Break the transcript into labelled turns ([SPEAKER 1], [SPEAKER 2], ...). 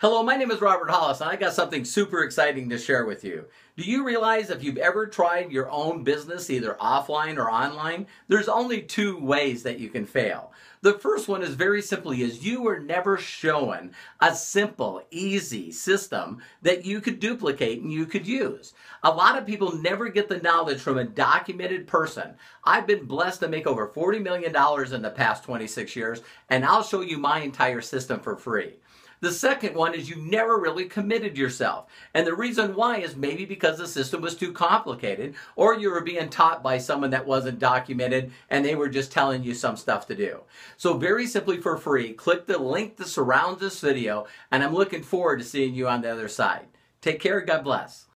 [SPEAKER 1] Hello, my name is Robert Hollis, and I got something super exciting to share with you. Do you realize if you've ever tried your own business, either offline or online, there's only two ways that you can fail. The first one is very simply is you were never shown a simple, easy system that you could duplicate and you could use. A lot of people never get the knowledge from a documented person. I've been blessed to make over $40 million in the past 26 years, and I'll show you my entire system for free. The second one is you never really committed yourself. And the reason why is maybe because the system was too complicated or you were being taught by someone that wasn't documented and they were just telling you some stuff to do. So very simply for free, click the link that surrounds this video and I'm looking forward to seeing you on the other side. Take care. God bless.